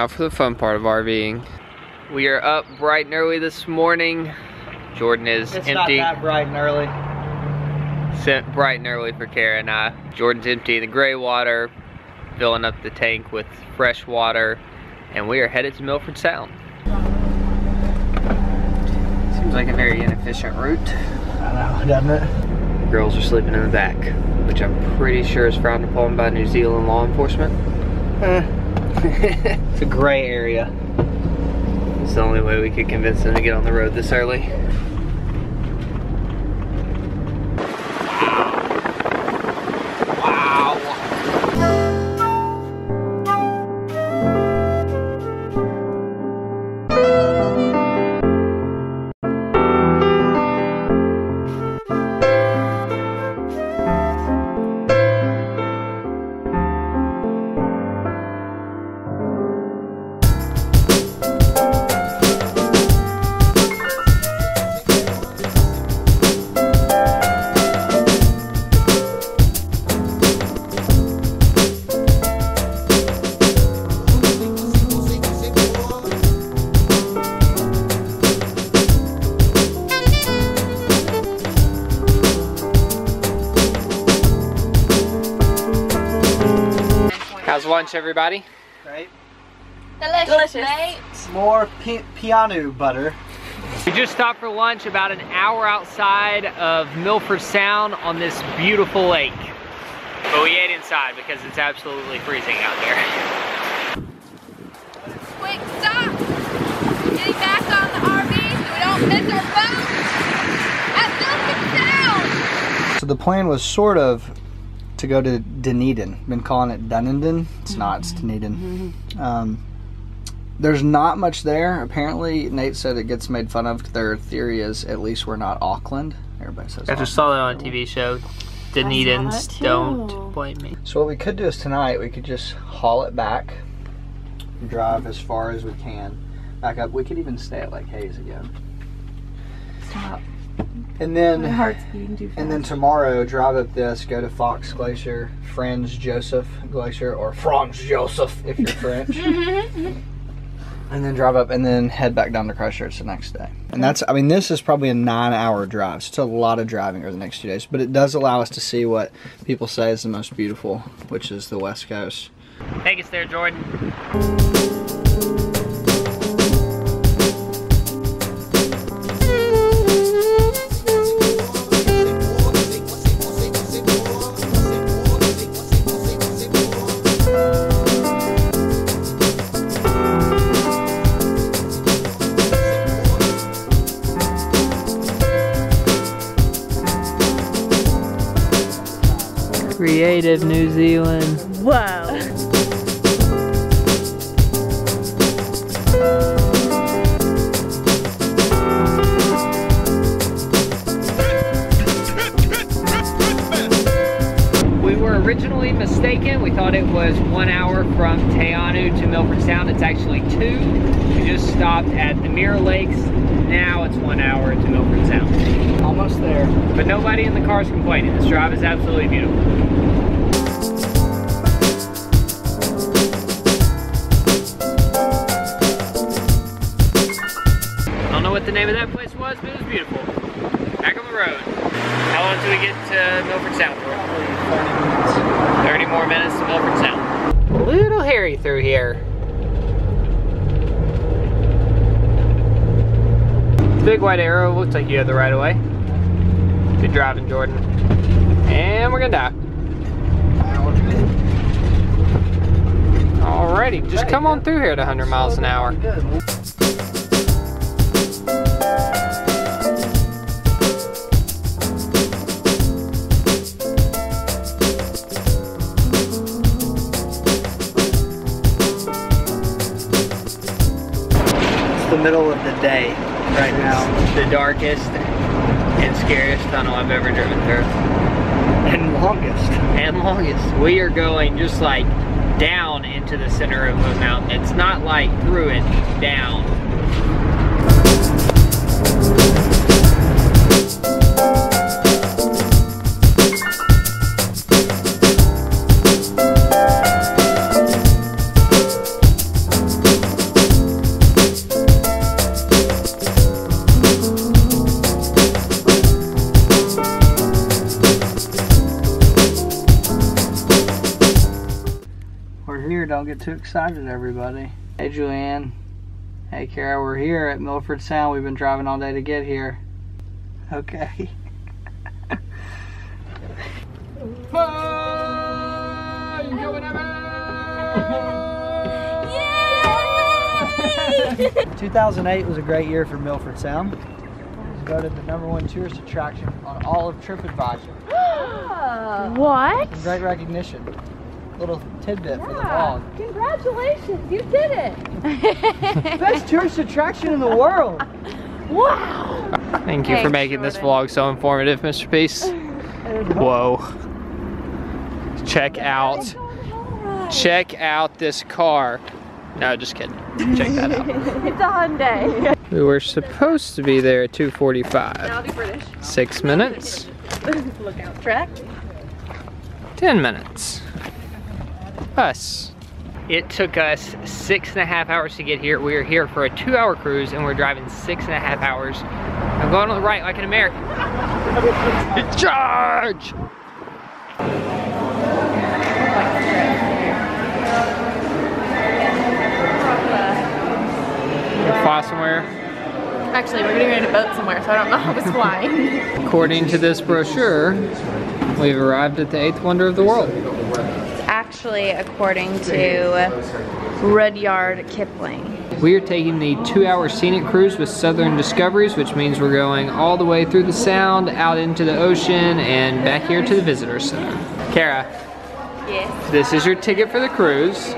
Now for the fun part of RVing. We are up bright and early this morning. Jordan is It's empty. not that bright and early. Sent bright and early for Kara and I. Jordan's emptying the gray water, filling up the tank with fresh water, and we are headed to Milford Sound. Seems like a very inefficient route. I know, doesn't it? Girls are sleeping in the back, which I'm pretty sure is frowned upon by New Zealand law enforcement. Eh, it's a gray area. It's the only way we could convince them to get on the road this early. Lunch, everybody? Right? Delicious, mate. More pi piano butter. We just stopped for lunch about an hour outside of Milford Sound on this beautiful lake. But we ate inside because it's absolutely freezing out there. Quick, stop. Getting back on the RV so we don't miss our boat at Milford Sound. So the plan was sort of to go to Dunedin. Been calling it Dunedin. It's not. It's Dunedin. Um, there's not much there. Apparently, Nate said it gets made fun of. Their theory is at least we're not Auckland. Everybody says. I just Auckland. saw that on a TV show. Dunedin's. Don't Blame Me. So what we could do is tonight we could just haul it back, drive as far as we can, back up. We could even stay at Lake Hayes again, Stop. And then My heart's beating too fast. And then tomorrow, drive up this, go to Fox Glacier, Franz Josef Glacier, or Franz Joseph if you're French. and then drive up and then head back down to Christchurch the next day. And that's, I mean, this is probably a nine hour drive. So it's a lot of driving over the next two days, but it does allow us to see what people say is the most beautiful, which is the West Coast. Take us there, Jordan. Creative New Zealand. Whoa. Originally mistaken. We thought it was one hour from Te Anau to Milford Sound. It's actually two. We just stopped at the Mirror Lakes. Now it's one hour to Milford Sound. Almost there. But nobody in the car is complaining. This drive is absolutely beautiful. I don't know what the name of that place was, but it was beautiful. Back on the road. How long do we get to Milford Sound for? 30 more minutes to Milford Sound. A little hairy through here. Big white arrow, looks like you have the right of way. Good driving, Jordan. And we're gonna die. Alrighty, just come on through here at 100 miles an hour. Middle of the day right now. The darkest and scariest tunnel I've ever driven through. And longest. And longest. We are going just like down into the center of the mountain. It's not like through it, down. Get too excited, everybody. Hey, Julianne. Hey, Kara, we're here at Milford Sound. We've been driving all day to get here. Okay. Bye! You going Yay! 2008 was a great year for Milford Sound. It was voted the number one tourist attraction on all of TripAdvisor. what? Some great recognition. Little tidbit for the vlog. Congratulations, you did it. Best tourist attraction in the world. wow. Thank you for Thanks, making this vlog so informative, Mr. Peace. Whoa. Check out, check out this car. No, just kidding. Check that out. It's a Hyundai. We were supposed to be there at 2:45. I'll be British. Six minutes, Lookout track. 10 minutes. Us. It took us six and a half hours to get here. We are here for a two hour cruise and we're driving six and a half hours. I'm going on the right like an American. Charge! Fly somewhere. Actually, we're getting ready to boat somewhere, so I don't know how it's flying. According to this brochure, we've arrived at the eighth wonder of the world. Actually, according to Rudyard Kipling. We are taking the two-hour scenic cruise with Southern Discoveries, which means we're going all the way through the Sound, out into the ocean, and back here to the Visitor Center. Kara, Yes. this is your ticket for the cruise.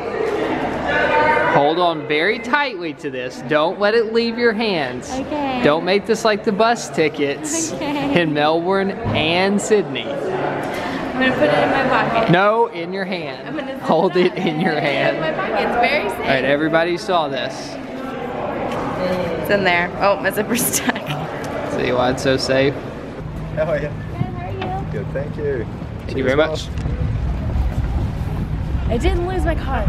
Hold on very tightly to this. Don't let it leave your hands. Okay. Don't make this like the bus tickets Okay. in Melbourne and Sydney. I'm gonna put it in my pocket. No, in your hand. I'm hand. gonna Hold it in your Put it in my hand. pocket. It's very safe. All right, everybody saw this. It's in there. Oh, my zipper's stuck. See why it's so safe? How are you? How are you? Good, thank you. Thank you very much. I didn't lose my card.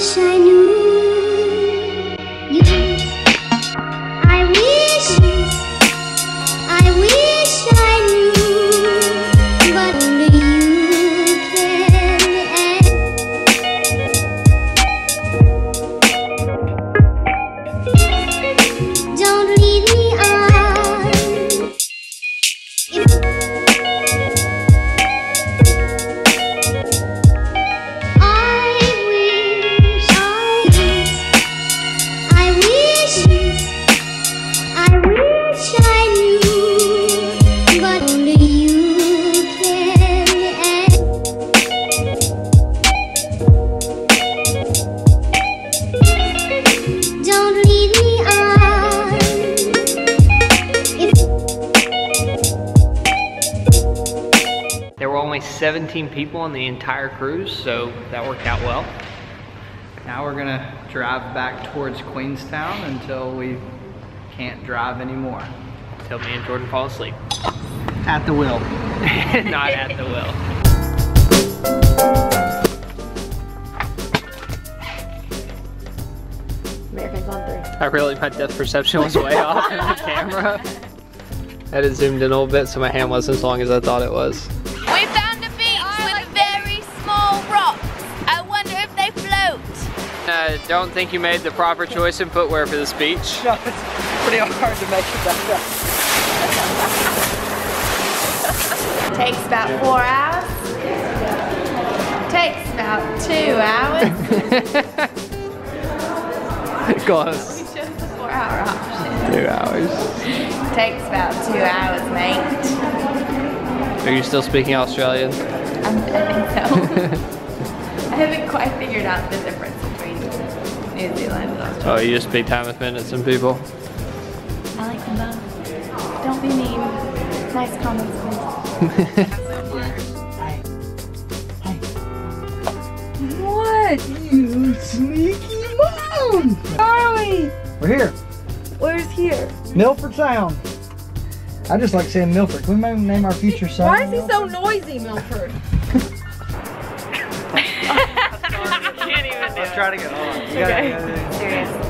I 17 people on the entire cruise, so that worked out well. Now we're gonna drive back towards Queenstown until we can't drive anymore. Until me and Jordan fall asleep. at the wheel. Not at the wheel. Americans on three. I really, my depth perception was way off in the camera. I had it zoomed in a little bit so my hand wasn't as long as I thought it was. I don't think you made the proper choice in footwear for this beach. No, it's pretty hard to make it back up. Takes about four hours. Takes about two hours. Close. we chose the four hour option. Two hours. Takes about two hours, mate. Are you still speaking Australian? I'm, I think so. I haven't quite figured out the difference between New Zealand and Australia. Oh, you just speak time with minutes and people. I like them both. Don't be mean. Nice comments, please. What? You sneaky mom! Are we? We're here, Where's here? Milford Sound. I just like saying Milford. Can we maybe name our future son? Why is he so noisy, Milford? Try to get on. Okay. Serious.